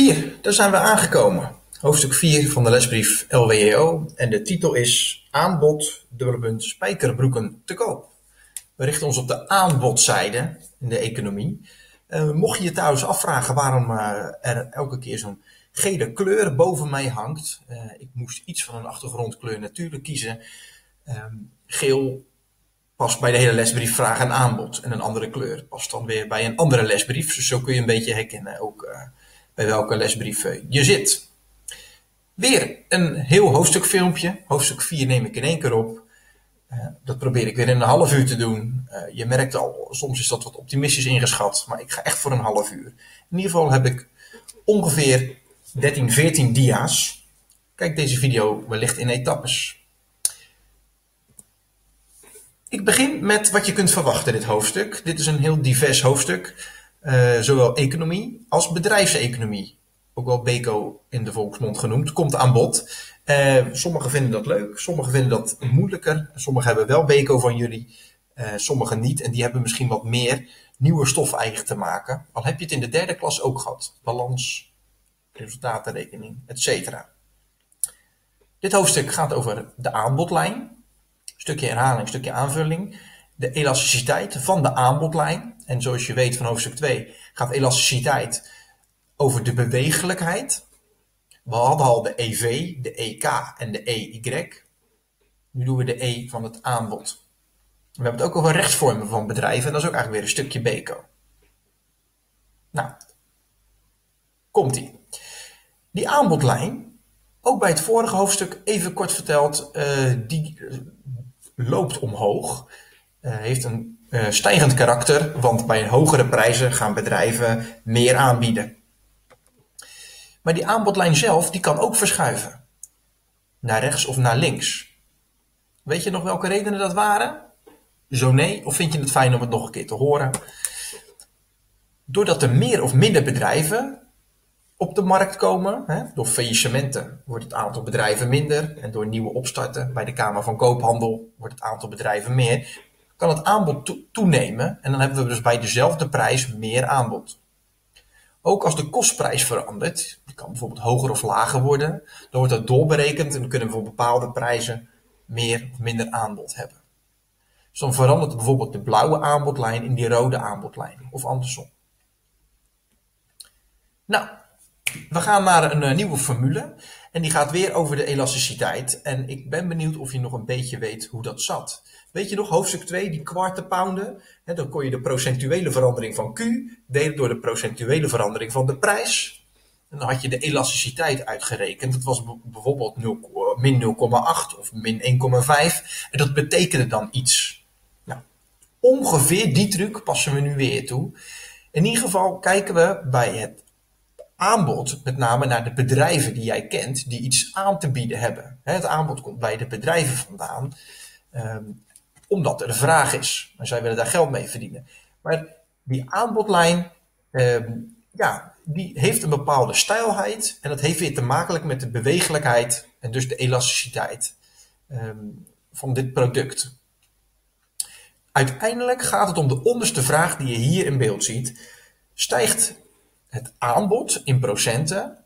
Hoi, hoofdstuk 4, daar zijn we aangekomen. Hoofdstuk 4 van de lesbrief LWEO en de titel is Aanbod, dubbele punt, spijkerbroeken te koop. We richten ons op de aanbodzijde in de economie. Uh, mocht je je trouwens afvragen waarom uh, er elke keer zo'n gele kleur boven mij hangt. Uh, ik moest iets van een achtergrondkleur natuurlijk kiezen. Ehm, geel past bij de hele lesbrief vraag en aanbod. En een andere kleur past dan weer bij een andere lesbrief. Dus zo kun je een beetje herkennen ook bij welke lesbrief je zit. Weer een heel hoofdstukfilmpje. Hoofdstuk 4 neem ik in één keer op. Uh, dat probeer ik weer in een half uur te doen. je merkt al, soms is dat wat optimistisch ingeschat. Maar ik ga echt voor een half uur. In ieder geval heb ik ongeveer 13, 14 dia's. Kijk deze video wellicht in etappes. Ik begin met wat je kunt verwachten, dit hoofdstuk. Dit is een heel divers hoofdstuk. Uh, zowel economie als bedrijfseconomie. Ook wel BECO in de volksmond genoemd. Komt aan bod. Uh, sommigen vinden dat leuk, sommigen vinden dat moeilijker. Sommigen hebben wel BECO van jullie, uh, sommigen niet. En die hebben misschien wat meer nieuwe stof eigen te maken. Al heb je het in de derde klas ook gehad. Balans, resultatenrekening, etc. Dit hoofdstuk gaat over de aanbodlijn stukje herhaling, stukje aanvulling. De elasticiteit van de aanbodlijn. En zoals je weet van hoofdstuk 2 gaat elasticiteit over de bewegelijkheid. We hadden al de EV, de EK en de EY. Nu doen we de E van het aanbod. We hebben het ook over rechtsvormen van bedrijven. En dat is ook eigenlijk weer een stukje BECO. Nou, komt-ie. Die aanbodlijn, ook bij het vorige hoofdstuk even kort verteld, uh, die loopt omhoog. Uh, heeft een uh, stijgend karakter, want bij hogere prijzen gaan bedrijven meer aanbieden. Maar die aanbodlijn zelf, die kan ook verschuiven. Naar rechts of naar links. Weet je nog welke redenen dat waren? Zo nee, of vind je het fijn om het nog een keer te horen? Doordat er meer of minder bedrijven op de markt komen. Hè? Door faillissementen wordt het aantal bedrijven minder. En door nieuwe opstarten bij de Kamer van Koophandel wordt het aantal bedrijven meer. Kan het aanbod toenemen en dan hebben we dus bij dezelfde prijs meer aanbod. Ook als de kostprijs verandert, die kan bijvoorbeeld hoger of lager worden, dan wordt dat doorberekend en dan kunnen we voor bepaalde prijzen meer of minder aanbod hebben. Dus dan verandert bijvoorbeeld de blauwe aanbodlijn in die rode aanbodlijn of andersom. Nou, we gaan naar een uh, nieuwe formule. En die gaat weer over de elasticiteit. En ik ben benieuwd of je nog een beetje weet hoe dat zat. Weet je nog, hoofdstuk 2, die kwartenpounden. Dan kon je de procentuele verandering van Q delen door de procentuele verandering van de prijs. En dan had je de elasticiteit uitgerekend. Dat was bijvoorbeeld 0, min 0,8 of min 1,5. En dat betekende dan iets. Nou, ongeveer die truc passen we nu weer toe. In ieder geval kijken we bij het aanbod met name naar de bedrijven die jij kent, die iets aan te bieden hebben. Het aanbod komt bij de bedrijven vandaan, um, omdat er vraag is. En zij willen daar geld mee verdienen. Maar die aanbodlijn, um, ja, die heeft een bepaalde stijlheid. En dat heeft weer te maken met de bewegelijkheid en dus de elasticiteit um, van dit product. Uiteindelijk gaat het om de onderste vraag die je hier in beeld ziet. Stijgt het aanbod in procenten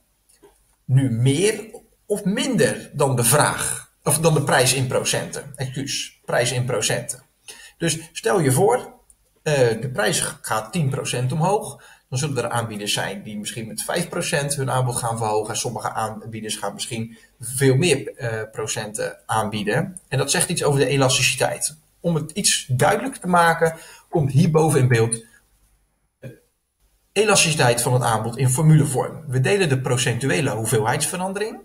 nu meer of minder dan de vraag, of dan de prijs in procenten. Excuus, prijs in procenten. Dus stel je voor, uh, de prijs gaat 10% omhoog. Dan zullen er aanbieders zijn die misschien met 5% hun aanbod gaan verhogen. Sommige aanbieders gaan misschien veel meer uh, procenten aanbieden. En dat zegt iets over de elasticiteit. Om het iets duidelijker te maken, komt hierboven in beeld elasticiteit van het aanbod in formulevorm. We delen de procentuele hoeveelheidsverandering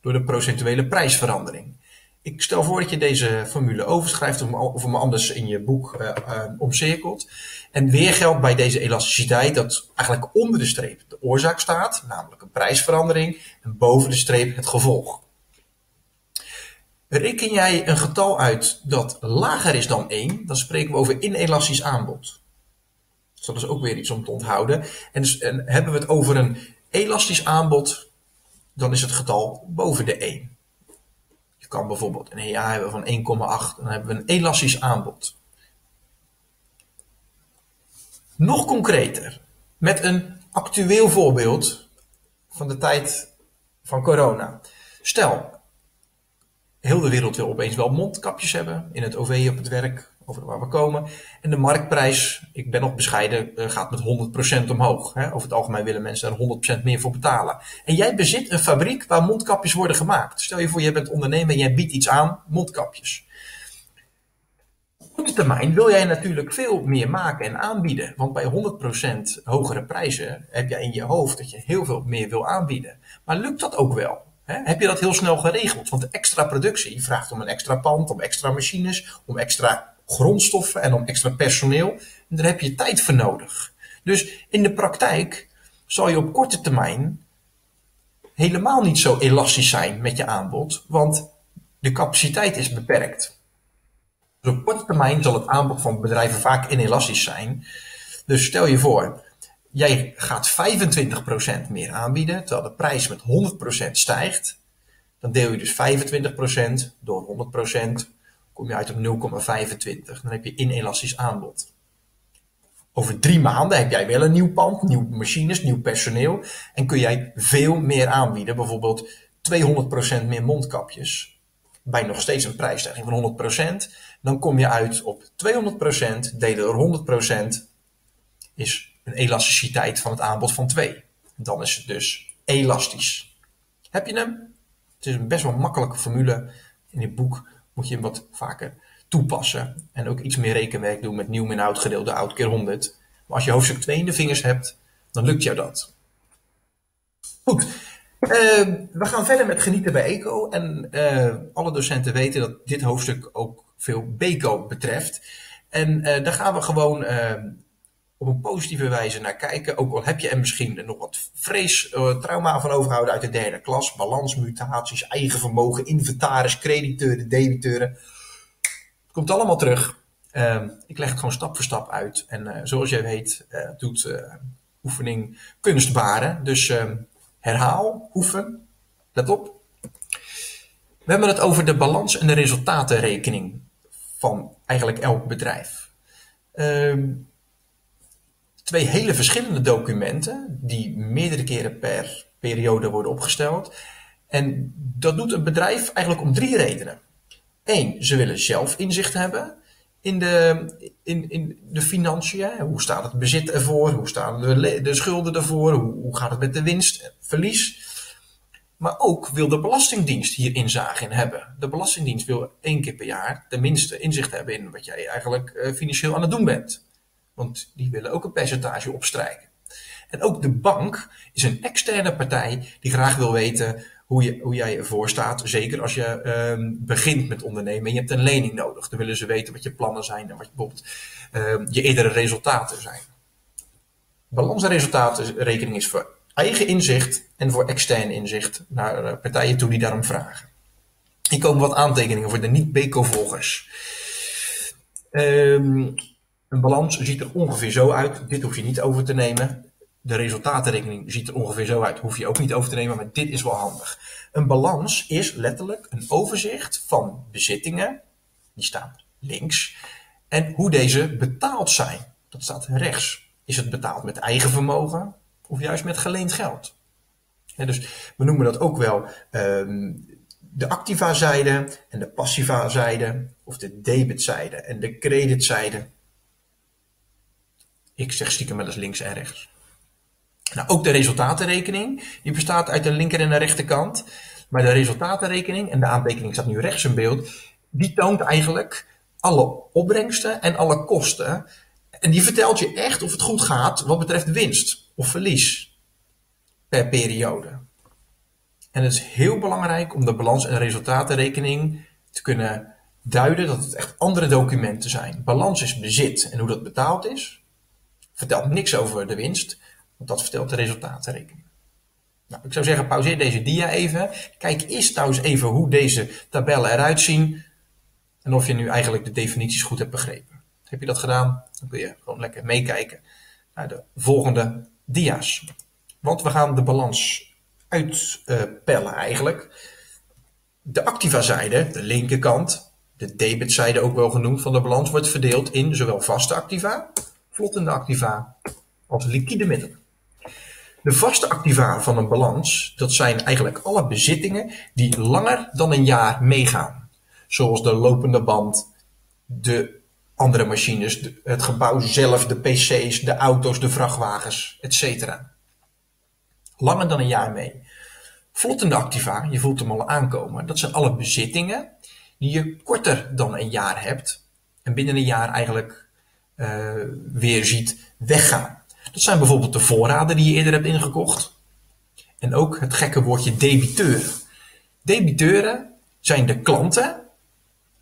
door de procentuele prijsverandering. Ik stel voor dat je deze formule overschrijft of hem anders in je boek uh, uh, omcirkelt. En weer geldt bij deze elasticiteit dat eigenlijk onder de streep de oorzaak staat, namelijk een prijsverandering, en boven de streep het gevolg. Reken jij een getal uit dat lager is dan 1, dan spreken we over inelastisch aanbod. Dus dat is ook weer iets om te onthouden. En, dus, en hebben we het over een elastisch aanbod, dan is het getal boven de 1. Kan bijvoorbeeld een EA hebben van 1,8, dan hebben we een elastisch aanbod. Nog concreter, Met een actueel voorbeeld van de tijd van corona. Stel, heel de wereld wil opeens wel mondkapjes hebben in het OV op het werk, over waar we komen. En de marktprijs, ik ben nog bescheiden, eh, gaat met 100% omhoog. Over het algemeen willen mensen er 100% meer voor betalen. En jij bezit een fabriek waar mondkapjes worden gemaakt. Stel je voor, je bent ondernemer en jij biedt iets aan, mondkapjes. Op de termijn wil jij natuurlijk veel meer maken en aanbieden. Want bij 100% hogere prijzen heb jij in je hoofd dat je heel veel meer wil aanbieden. Maar lukt dat ook wel? Heb je dat heel snel geregeld? Want de extra productie vraagt om een extra pand, om extra machines, om extra grondstoffen en om extra personeel. En daar heb je tijd voor nodig. Dus in de praktijk zal je op korte termijn helemaal niet zo elastisch zijn met je aanbod, want de capaciteit is beperkt. Dus op korte termijn zal het aanbod van bedrijven vaak inelastisch zijn. Dus stel je voor, jij gaat 25% meer aanbieden, terwijl de prijs met 100% stijgt. Dan deel je dus 25% door 100%, kom je uit op 0,25. Dan heb je inelastisch aanbod. Over drie maanden heb jij wel een nieuw pand, nieuwe machines, nieuw personeel. En kun jij veel meer aanbieden. Bijvoorbeeld 200% meer mondkapjes. Bij nog steeds een prijsstijging van 100%. Dan kom je uit op 200% delen door 100% is een elasticiteit van het aanbod van 2. Dan is het dus elastisch. Heb je hem? Het is een best wel makkelijke formule. In dit boek moet je hem wat vaker toepassen. En ook iets meer rekenwerk doen met nieuw min oud gedeeld door oud keer 100. Maar als je hoofdstuk 2 in de vingers hebt, dan lukt jou dat. Goed. Uh, we gaan verder met genieten bij Eco. En uh, alle docenten weten dat dit hoofdstuk ook veel Beco betreft. En uh, daar gaan we gewoon op een positieve wijze naar kijken. Ook al heb je er misschien nog wat vrees, trauma van overhouden uit de derde klas. Balansmutaties, eigen vermogen, inventaris, crediteuren, debiteuren. Het komt allemaal terug. ik leg het gewoon stap voor stap uit. En zoals jij weet doet oefening kunstbaren. Dus herhaal, oefen. Let op. We hebben het over de balans en de resultatenrekening van eigenlijk elk bedrijf. Uh, twee hele verschillende documenten die meerdere keren per periode worden opgesteld. En dat doet een bedrijf eigenlijk om drie redenen. Eén, ze willen zelf inzicht hebben in de, in, in de financiën. Hoe staat het bezit ervoor? Hoe staan de, de schulden ervoor? Hoe, gaat het met de winst, verlies? Maar ook wil de Belastingdienst hier inzage in hebben. De Belastingdienst wil één keer per jaar tenminste inzicht hebben in wat jij eigenlijk uh, financieel aan het doen bent. Want die willen ook een percentage opstrijken. En ook de bank is een externe partij die graag wil weten hoe, je, hoe jij ervoor staat. Zeker als je uh, begint met ondernemen en je hebt een lening nodig. Dan willen ze weten wat je plannen zijn en wat je, bijvoorbeeld uh, je eerdere resultaten zijn. Balans- en resultatenrekening is voor eigen inzicht en voor extern inzicht naar eh, partijen toe die daarom vragen. Hier komen wat aantekeningen voor de niet-BECO-volgers. Um, een balans ziet er ongeveer zo uit. Dit hoef je niet over te nemen. De resultatenrekening ziet er ongeveer zo uit. Hoef je ook niet over te nemen, maar dit is wel handig. Een balans is letterlijk een overzicht van bezittingen. Die staan links. En hoe deze betaald zijn. Dat staat rechts. Is het betaald met eigen vermogen? of juist met geleend geld. dus we noemen dat ook wel um, de activa-zijde en de passiva-zijde, of de debitzijde en de creditzijde. Ik zeg stiekem wel eens links en rechts. Nou, ook de resultatenrekening, die bestaat uit de linker en de rechterkant. Maar de resultatenrekening, en de aantekening staat nu rechts in beeld, die toont eigenlijk alle opbrengsten en alle kosten. En die vertelt je echt of het goed gaat wat betreft winst of verlies per periode. En het is heel belangrijk om de balans- en resultatenrekening te kunnen duiden dat het echt andere documenten zijn. Balans is bezit en hoe dat betaald is. Vertelt niks over de winst, want dat vertelt de resultatenrekening. Nou, ik zou zeggen, pauzeer deze dia even. Kijk eerst trouwens even hoe deze tabellen eruit zien. En of je nu eigenlijk de definities goed hebt begrepen. Heb je dat gedaan? Dan kun je gewoon lekker meekijken naar de volgende dia's. Want we gaan de balans uitpellen eigenlijk. De activa-zijde, de linkerkant, de debitzijde ook wel genoemd van de balans, wordt verdeeld in zowel vaste activa, vlottende activa als liquide middelen. De vaste activa van een balans, dat zijn eigenlijk alle bezittingen die langer dan een jaar meegaan. Zoals de lopende band, de andere machines, het gebouw zelf, de pc's, de auto's, de vrachtwagens, etc. Langer dan een jaar mee. Vlottende activa, je voelt hem al aankomen, dat zijn alle bezittingen die je korter dan een jaar hebt en binnen een jaar eigenlijk uh, weer ziet weggaan. Dat zijn bijvoorbeeld de voorraden die je eerder hebt ingekocht. En ook het gekke woordje debiteur. Debiteuren zijn de klanten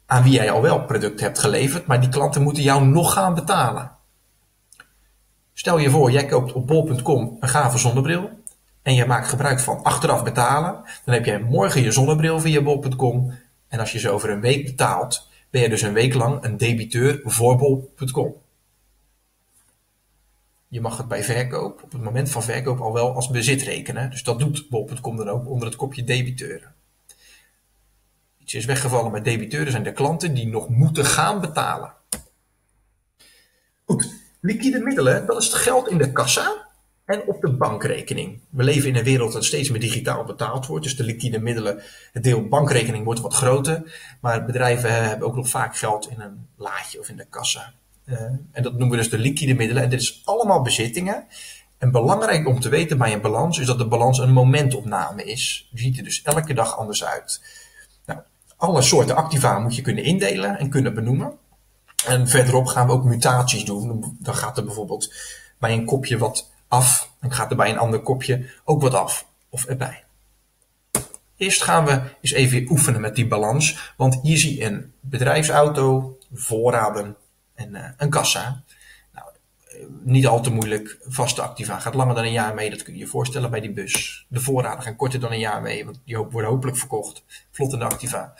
aan wie jij al wel product hebt geleverd, maar die klanten moeten jou nog gaan betalen. Stel je voor, jij koopt op bol.com een gave zonnebril en je maakt gebruik van achteraf betalen. Dan heb jij morgen je zonnebril via bol.com en als je ze over een week betaalt, ben je dus een week lang een debiteur voor bol.com. Je mag het bij verkoop, op het moment van verkoop, al wel als bezit rekenen. Dus dat doet bol.com dan ook onder het kopje debiteuren. Iets is weggevallen met debiteuren zijn de klanten die nog moeten gaan betalen. Goed, liquide middelen, dat is het geld in de kassa en op de bankrekening. We leven in een wereld dat steeds meer digitaal betaald wordt. Dus de liquide middelen, het deel bankrekening wordt wat groter. Maar bedrijven hebben ook nog vaak geld in een laadje of in de kassa. Uh, en dat noemen we dus de liquide middelen. En dit is allemaal bezittingen. En belangrijk om te weten bij een balans is dat de balans een momentopname is. Die ziet er dus elke dag anders uit. Nou, alle soorten activa moet je kunnen indelen en kunnen benoemen. En verderop gaan we ook mutaties doen. Dan gaat er bijvoorbeeld bij een kopje wat af. Dan gaat er bij een ander kopje ook wat af of erbij. Eerst gaan we eens even oefenen met die balans. Want hier zie je een bedrijfsauto, voorraden en uh, een kassa. Nou, eh, niet al te moeilijk. Vaste activa gaat langer dan een jaar mee. Dat kun je je voorstellen bij die bus. De voorraden gaan korter dan een jaar mee. Want die worden hopelijk verkocht. Vlottende activa.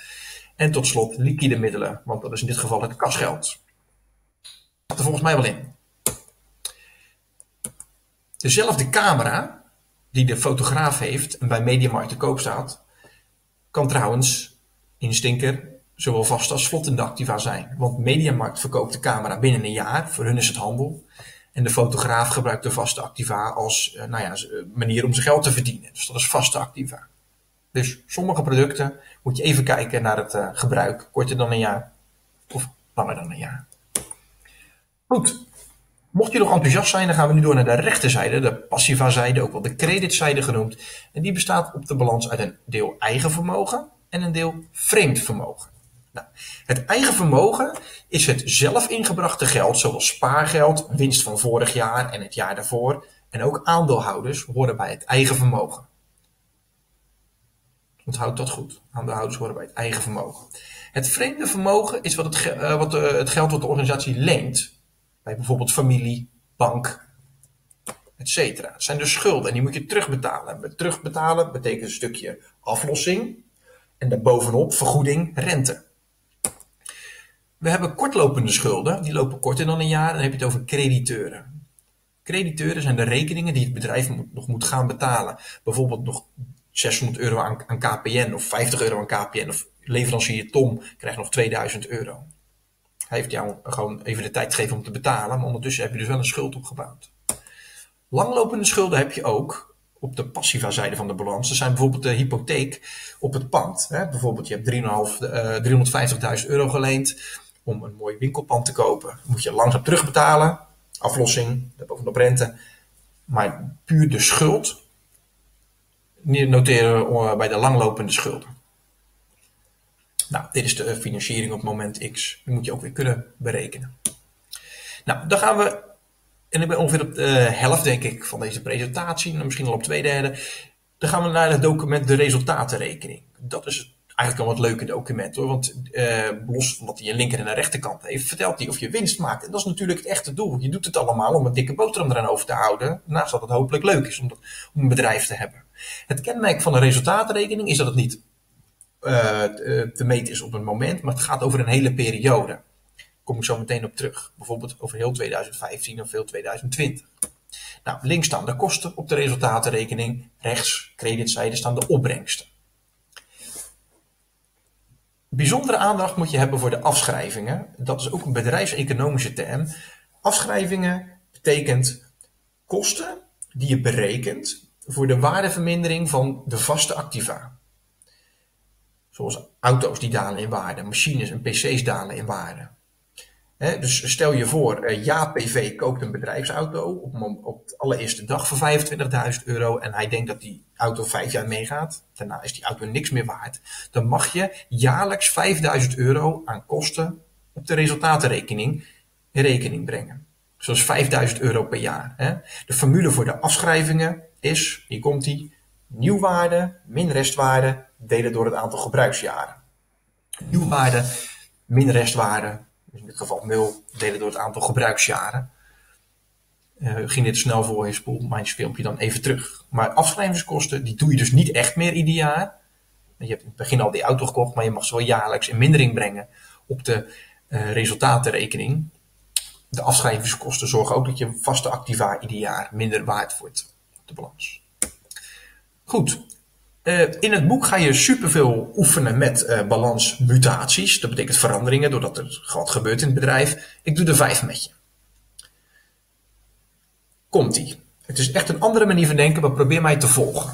En tot slot liquide middelen. Want dat is in dit geval het kasgeld. Dat er volgens mij wel in. Dezelfde camera die de fotograaf heeft en bij Mediamarkt te koop staat, kan trouwens in Stinker zowel vast als vlottende activa zijn. Want Mediamarkt verkoopt de camera binnen een jaar, voor hun is het handel. En de fotograaf gebruikt de vaste activa als uh, nou ja, eh, manier om zijn geld te verdienen. Dus dat is vaste activa. Dus sommige producten moet je even kijken naar het uh, gebruik. Korter dan een jaar of langer dan een jaar. Goed, Mocht je nog enthousiast zijn, dan gaan we nu door naar de rechterzijde, de passiva zijde, ook wel de creditzijde genoemd. En die bestaat op de balans uit een deel eigen vermogen en een deel vreemd vermogen. Nou, het eigen vermogen is het zelf ingebrachte geld, zoals spaargeld, winst van vorig jaar en het jaar daarvoor. En ook aandeelhouders horen bij het eigen vermogen. Onthoud dat goed. Aandeelhouders horen bij het eigen vermogen. Het vreemde vermogen is wat het, uh, wat, uh, het geld wat de organisatie leent bij bijvoorbeeld familie, bank, etc. Het zijn dus schulden en die moet je terugbetalen. terugbetalen betekent een stukje aflossing en daarbovenop vergoeding rente. We hebben kortlopende schulden, die lopen korter dan een jaar. Dan heb je het over crediteuren. Crediteuren zijn de rekeningen die het bedrijf nog moet gaan betalen. Bijvoorbeeld nog 600 euro aan, aan KPN of 50 euro aan KPN of leverancier Tom krijgt nog 2000 euro. Hij heeft jou gewoon even de tijd gegeven om te betalen, maar ondertussen heb je dus wel een schuld opgebouwd. Langlopende schulden heb je ook op de passiva zijde van de balans. Dat zijn bijvoorbeeld de hypotheek op het pand. Hè. Bijvoorbeeld je hebt 350.000 eh, euro geleend om een mooi winkelpand te kopen. Moet je langzaam terugbetalen, aflossing, bovenop rente. Maar puur de schuld noteren we bij de langlopende schulden. Nou, dit is de financiering op moment X. Die moet je ook weer kunnen berekenen. Nou, dan gaan we, en ik ben ongeveer op de helft denk ik van deze presentatie, misschien al op twee derde. Dan gaan we naar het document de resultatenrekening. Dat is eigenlijk al wat leuke document hoor. Want eh, los van dat hij een linker en een rechterkant heeft, vertelt hij of je winst maakt. En dat is natuurlijk het echte doel. Je doet het allemaal om een dikke boterham eraan over te houden. Naast dat het hopelijk leuk is om, een bedrijf te hebben. Het kenmerk van een resultaatrekening is dat het niet uh, te meten is op een moment, maar het gaat over een hele periode. Daar kom ik zo meteen op terug. Bijvoorbeeld over heel 2015 of heel 2020. Nou, links staan de kosten op de resultatenrekening. Rechts, creditzijde, staan de opbrengsten. Bijzondere aandacht moet je hebben voor de afschrijvingen. Dat is ook een bedrijfseconomische term. Afschrijvingen betekent kosten die je berekent voor de waardevermindering van de vaste activa. Zoals auto's die dalen in waarde, machines en pc's dalen in waarde. Dus stel je voor, uh, ja, PV koopt een bedrijfsauto op, op de allereerste dag voor 25.000 euro en hij denkt dat die auto vijf jaar meegaat. Daarna is die auto niks meer waard. Dan mag je jaarlijks 5.000 euro aan kosten op de resultatenrekening in rekening brengen. Zoals 5000 euro per jaar. De formule voor de afschrijvingen is, hier komt die, nieuwwaarde min restwaarde delen door het aantal gebruiksjaren. Nieuwwaarde min restwaarde, in dit geval 0, delen door het aantal gebruiksjaren. Uh, ging dit snel voor je spoel mijn filmpje dan even terug. Maar afschrijvingskosten, die doe je dus niet echt meer ieder jaar. Je hebt in het begin al die auto gekocht, maar je mag ze wel jaarlijks in mindering brengen op de uh, resultatenrekening de afschrijvingskosten zorgen ook dat je vaste activa ieder jaar minder waard wordt op de balans. Goed. Uh, in het boek ga je superveel oefenen met uh, balansmutaties. Dat betekent veranderingen doordat er wat gebeurt in het bedrijf. Ik doe er vijf met je. Komt-ie. Het is echt een andere manier van denken, maar probeer mij te volgen.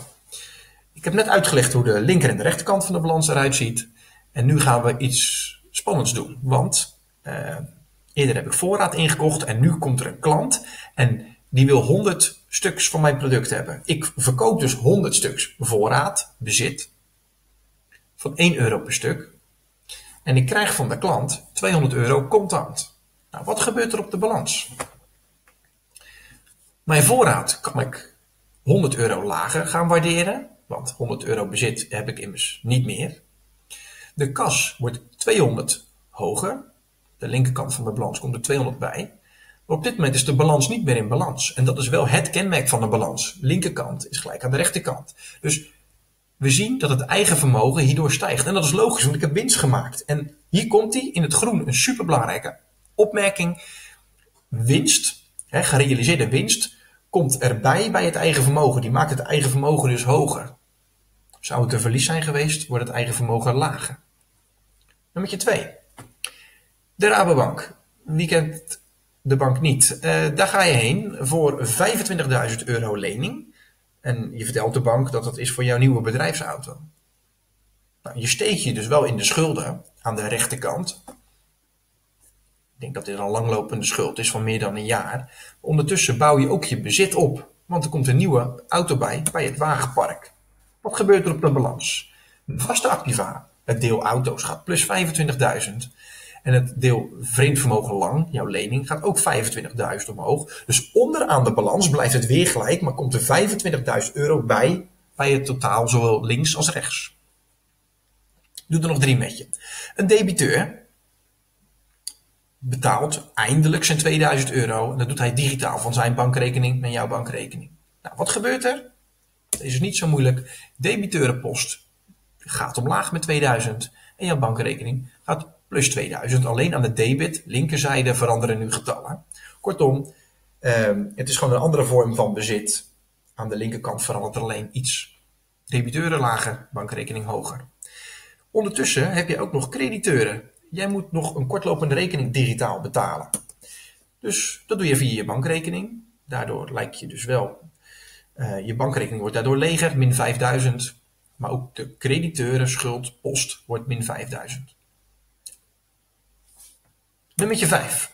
Ik heb net uitgelegd hoe de linker en de rechterkant van de balans eruit ziet. En nu gaan we iets spannends doen. Want uh, Eerder heb ik voorraad ingekocht en nu komt er een klant en die wil 100 stuks van mijn product hebben. Ik verkoop dus 100 stuks voorraad, bezit, van 1 euro per stuk. En ik krijg van de klant 200 euro contant. Nou, wat gebeurt er op de balans? Mijn voorraad kan ik 100 euro lager gaan waarderen, want 100 euro bezit heb ik immers niet meer. De kas wordt 200 hoger, de linkerkant van de balans komt er 200 bij. Op dit moment is de balans niet meer in balans. En dat is wel het kenmerk van een balans. Linkerkant is gelijk aan de rechterkant. Dus we zien dat het eigen vermogen hierdoor stijgt. En dat is logisch, want ik heb winst gemaakt. En hier komt hij in het groen, een superbelangrijke opmerking. Winst, hè, gerealiseerde winst, komt erbij bij het eigen vermogen. Die maakt het eigen vermogen dus hoger. Zou het een verlies zijn geweest, wordt het eigen vermogen lager. Nummer 2. De Rabobank. Wie kent de bank niet? Uh, daar ga je heen voor 25.000 euro lening. En je vertelt de bank dat dat is voor jouw nieuwe bedrijfsauto. Nou, je steekt je dus wel in de schulden aan de rechterkant. Ik denk dat dit een langlopende schuld is van meer dan een jaar. Ondertussen bouw je ook je bezit op. Want er komt een nieuwe auto bij, bij het wagenpark. Wat gebeurt er op de balans? Vaste activa, het deel auto's gaat plus 25.000. En het deel vreemd vermogen lang, jouw lening, gaat ook 25.000 omhoog. Dus onderaan de balans blijft het weer gelijk, maar komt er 25.000 euro bij, bij het totaal, zowel links als rechts. Doe er nog drie met je. Een debiteur betaalt eindelijk zijn 2000 euro. En dat doet hij digitaal van zijn bankrekening naar jouw bankrekening. Nou, wat gebeurt er? Deze is niet zo moeilijk. Debiteurenpost gaat omlaag met 2000 en jouw bankrekening gaat plus 2000. Alleen aan de debit, linkerzijde, veranderen nu getallen. Kortom, ehm, het is gewoon een andere vorm van bezit. Aan de linkerkant verandert er alleen iets. Debiteuren lager, bankrekening hoger. Ondertussen heb je ook nog crediteuren. Jij moet nog een kortlopende rekening digitaal betalen. Dus dat doe je via je bankrekening. Daardoor lijkt je dus wel. Uh, je bankrekening wordt daardoor leger, min 5000. Maar ook de crediteuren schuldpost wordt min 5000. Nummer 5.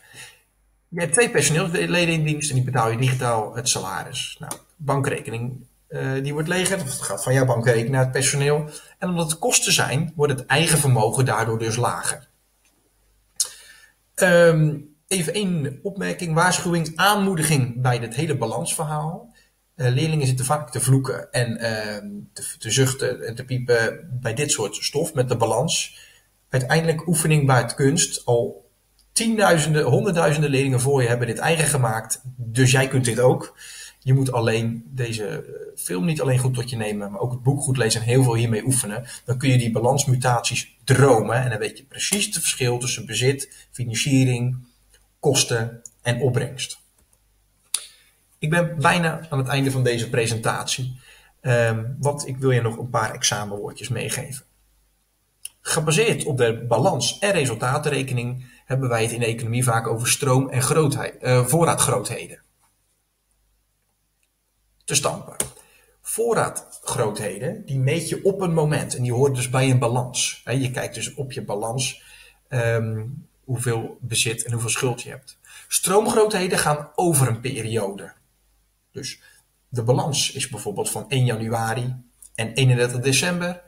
Je hebt twee personeelsleden in dienst en die betaal je digitaal het salaris. Nou, bankrekening uh, die wordt leger. Dat gaat van jouw bankrekening naar het personeel. En omdat het kosten zijn, wordt het eigen vermogen daardoor dus lager. Um, even één opmerking, waarschuwing, aanmoediging bij dit hele balansverhaal. Uh, leerlingen zitten vaak te vloeken en uh, te, te, zuchten en te piepen bij dit soort stof met de balans. Uiteindelijk oefening baart kunst. Al tienduizenden, honderdduizenden leerlingen voor je hebben dit eigen gemaakt. Dus jij kunt dit ook. Je moet alleen deze eh, film niet alleen goed tot je nemen, maar ook het boek goed lezen en heel veel hiermee oefenen. Dan kun je die balansmutaties dromen en dan weet je precies het verschil tussen bezit, financiering, kosten en opbrengst. Ik ben bijna aan het einde van deze presentatie, um, want ik wil je nog een paar examenwoordjes meegeven. Gebaseerd op de balans- en resultatenrekening hebben wij het in de economie vaak over stroom en uh, voorraadgrootheden. te stampen. Voorraadgrootheden, die meet je op een moment en die horen dus bij een balans. Je kijkt dus op je balans ehm, hoeveel bezit en hoeveel schuld je hebt. Stroomgrootheden gaan over een periode. Dus de balans is bijvoorbeeld van 1 januari en 31 december.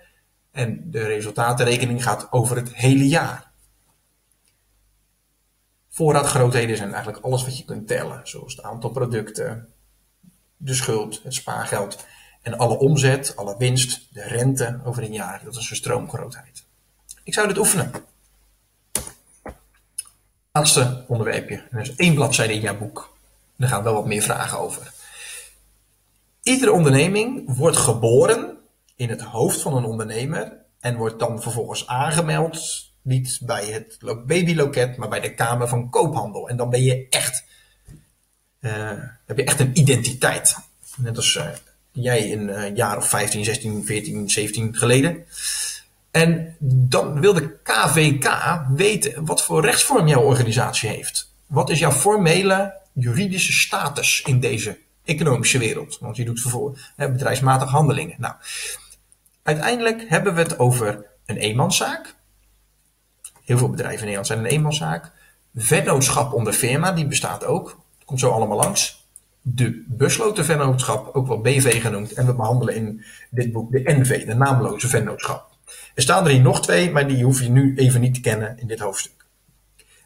En de resultatenrekening gaat over het hele jaar. Voorraadgrootheden zijn eigenlijk alles wat je kunt tellen, zoals het aantal producten, de schuld, het spaargeld en alle omzet, alle winst, de rente over een jaar. Dat is een stroomgrootheid. Ik zou dit oefenen. Laatste onderwerpje. Er is één bladzijde in jouw boek. Er gaan wel wat meer vragen over. Iedere onderneming wordt geboren in het hoofd van een ondernemer en wordt dan vervolgens aangemeld, niet bij het babyloket, maar bij de Kamer van Koophandel. En dan ben je echt, uh, heb je echt een identiteit. Net als uh, jij een uh, jaar of 15, 16, 14, 17 geleden. En dan wil de KVK weten wat voor rechtsvorm jouw organisatie heeft. Wat is jouw formele juridische status in deze economische wereld? Want je doet vervoer, bedrijfsmatig handelingen. Nou, uiteindelijk hebben we het over een eenmanszaak. Heel veel bedrijven in Nederland zijn een eenmanszaak. Vennootschap onder firma, die bestaat ook. Dat komt zo allemaal langs. De besloten vennootschap, ook wel BV genoemd. En we behandelen in dit boek de NV, de naamloze vennootschap. Er staan er hier nog twee, maar die hoef je nu even niet te kennen in dit hoofdstuk.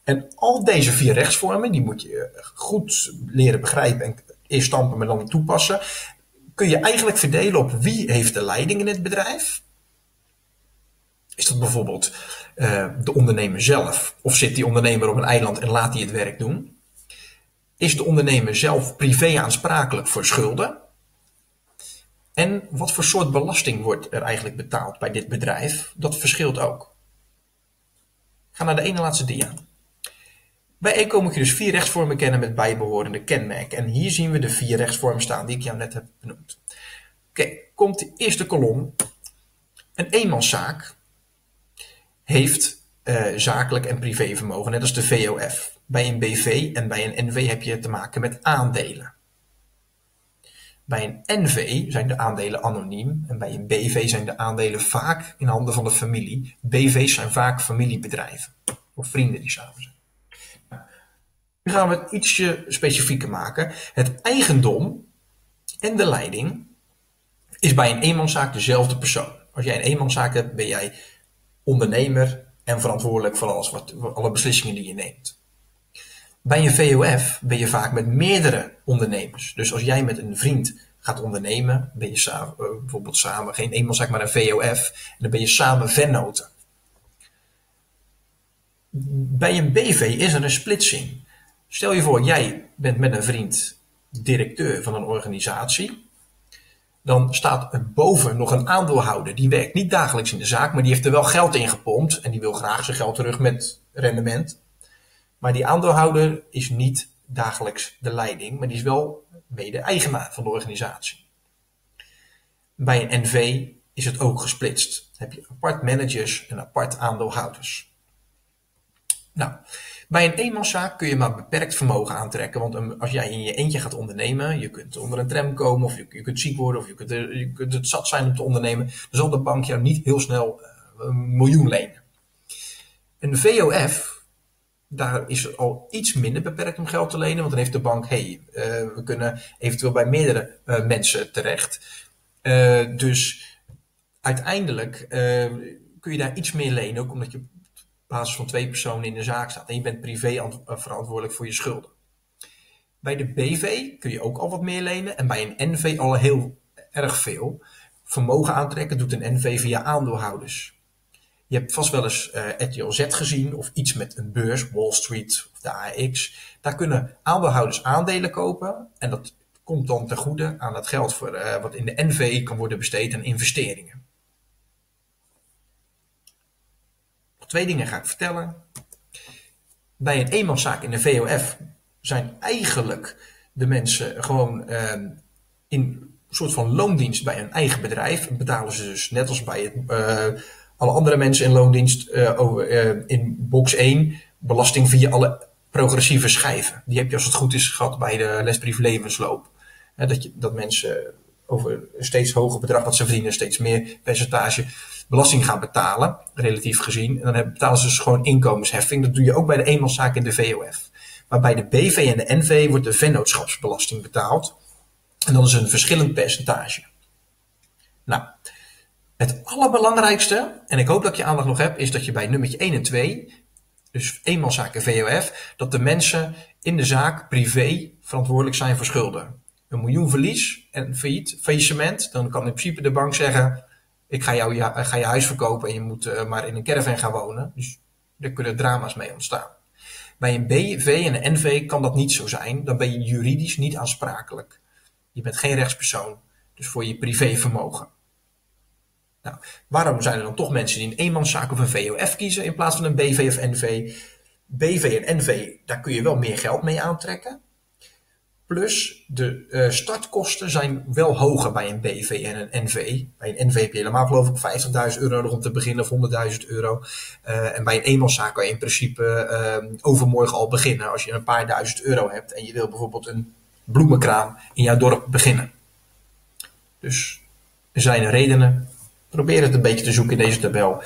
En al deze vier rechtsvormen, die moet je goed leren begrijpen en eerst stampen, maar dan toepassen. Kun je eigenlijk verdelen op wie heeft de leiding in het bedrijf. Is dat bijvoorbeeld uh, de ondernemer zelf? Of zit die ondernemer op een eiland en laat hij het werk doen? Is de ondernemer zelf privé aansprakelijk voor schulden? En wat voor soort belasting wordt er eigenlijk betaald bij dit bedrijf? Dat verschilt ook. ga naar de ene laatste dia. Bij ECO moet je dus vier rechtsvormen kennen met bijbehorende kenmerken. En hier zien we de vier rechtsvormen staan die ik jou net heb benoemd. Oké, komt de eerste kolom. Een eenmanszaak heeft uh, zakelijk en privévermogen, net als de VOF. Bij een BV en bij een NV heb je te maken met aandelen. Bij een NV zijn de aandelen anoniem en bij een BV zijn de aandelen vaak in handen van de familie. BV's zijn vaak familiebedrijven of vrienden die samen zijn. Nu gaan we het ietsje specifieker maken. Het eigendom en de leiding is bij een eenmanszaak dezelfde persoon. Als jij een eenmanszaak hebt, ben jij ondernemer en verantwoordelijk voor alles wat, alle beslissingen die je neemt. Bij een VOF ben je vaak met meerdere ondernemers. Dus als jij met een vriend gaat ondernemen, ben je eh, bijvoorbeeld samen, geen eenmanszaak, maar een VOF, en dan ben je samen vennoten. Bij een BV is er een splitsing. Stel je voor, jij bent met een vriend directeur van een organisatie. Dan staat er boven nog een aandeelhouder. Die werkt niet dagelijks in de zaak, maar die heeft er wel geld in gepompt. En die wil graag zijn geld terug met rendement. Maar die aandeelhouder is niet dagelijks de leiding, maar die is wel mede-eigenaar van de organisatie. Bij een NV is het ook gesplitst. Dan heb je apart managers en apart aandeelhouders. Nou, bij een eenmanszaak kun je maar beperkt vermogen aantrekken. Want als jij in je eentje gaat ondernemen, je kunt onder een tram komen, of je, je kunt ziek worden, of je kunt, je kunt, het zat zijn om te ondernemen, dan zal de bank jou niet heel snel eh, een miljoen lenen. Een VOF, daar is al iets minder beperkt om geld te lenen, want dan heeft de bank, hey, uh, we kunnen eventueel bij meerdere mensen terecht. dus uiteindelijk kun je daar iets meer lenen, ook omdat je basis van twee personen in de zaak staat. En je bent privé eh, verantwoordelijk voor je schulden. Bij de BV kun je ook al wat meer lenen. En bij een NV al heel erg veel. Vermogen aantrekken doet een NV via aandeelhouders. Je hebt vast wel eens uh, eh, RTLZ gezien of iets met een beurs, Wall Street of de AX. Daar kunnen aandeelhouders aandelen kopen en dat komt dan ten goede aan dat geld voor, uh, wat in de NV kan worden besteed aan investeringen. Twee dingen ga ik vertellen. Bij een eenmanszaak in de VOF zijn eigenlijk de mensen gewoon uh, in een soort van loondienst bij een eigen bedrijf. Betalen ze dus net als bij uh, alle andere mensen in loondienst uh, in box 1 belasting via alle progressieve schijven. Die heb je als het goed is gehad bij de lesbrief levensloop. dat, je, dat mensen over een steeds hoger bedrag dat ze verdienen, steeds meer percentage belasting gaan betalen, relatief gezien. En dan betalen ze dus gewoon inkomensheffing. Dat doe je ook bij de eenmanszaak in de VOF. Maar bij de BV en de NV wordt de vennootschapsbelasting betaald. En dat is een verschillend percentage. Nou, het allerbelangrijkste, en ik hoop dat je aandacht nog heb, is dat je bij nummertje 1 en 2, dus eenmanszaak en VOF, dat de mensen in de zaak privé verantwoordelijk zijn voor schulden. Een miljoen verlies en failliet, faillissement, dan kan in principe de bank zeggen, ik ga, jou, ja, ga je huis verkopen en je moet uh, maar in een caravan gaan wonen. Dus daar kunnen drama's mee ontstaan. Bij een BV en een NV kan dat niet zo zijn. Dan ben je juridisch niet aansprakelijk. Je bent geen rechtspersoon, dus voor je privévermogen. Nou, waarom zijn er dan toch mensen die een eenmanszaak of een VOF kiezen in plaats van een BV of NV? BV en NV, daar kun je wel meer geld mee aantrekken. Plus de uh, startkosten zijn wel hoger bij een BV en een NV. Bij een NV heb je helemaal geloof ik 50.000 euro om te beginnen of 100.000 euro. Uh, en bij een eenmanszaak kan je in principe uh, overmorgen al beginnen. Als je een paar duizend euro hebt en je wil bijvoorbeeld een bloemenkraam in jouw dorp beginnen. Dus er zijn redenen. Probeer het een beetje te zoeken in deze tabel.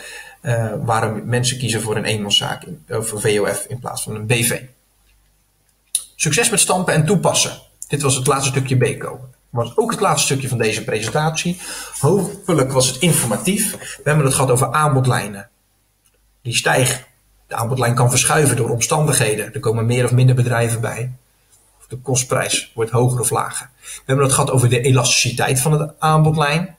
waarom mensen kiezen voor een eenmanszaak of een VOF in plaats van een BV. Succes met stampen en toepassen. Dit was het laatste stukje Beko. was ook het laatste stukje van deze presentatie. Hopelijk was het informatief. We hebben het gehad over aanbodlijnen. Die stijgen. De aanbodlijn kan verschuiven door omstandigheden. Er komen meer of minder bedrijven bij. Of de kostprijs wordt hoger of lager. We hebben het gehad over de elasticiteit van de aanbodlijn.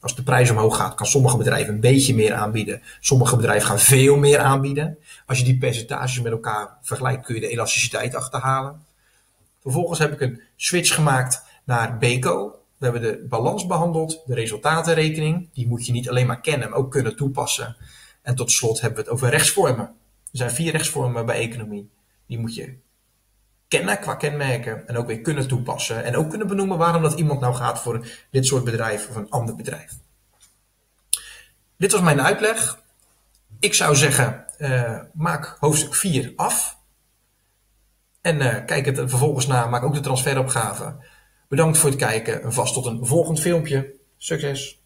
Als de prijs omhoog gaat, kan sommige bedrijven een beetje meer aanbieden. Sommige bedrijven gaan veel meer aanbieden. Als je die percentages met elkaar vergelijkt, kun je de elasticiteit achterhalen. Vervolgens heb ik een switch gemaakt naar BECO. We hebben de balans behandeld, de resultatenrekening. Die moet je niet alleen maar kennen, maar ook kunnen toepassen. En tot slot hebben we het over rechtsvormen. Er zijn vier rechtsvormen bij economie. Die moet je kennen qua kenmerken en ook weer kunnen toepassen. En ook kunnen benoemen waarom dat iemand nou gaat voor dit soort bedrijf of een ander bedrijf. Dit was mijn uitleg. Ik zou zeggen, uh, maak hoofdstuk 4 af. En uh, kijk het vervolgens na, maak ook de transferopgave. Bedankt voor het kijken en vast tot een volgend filmpje. Succes!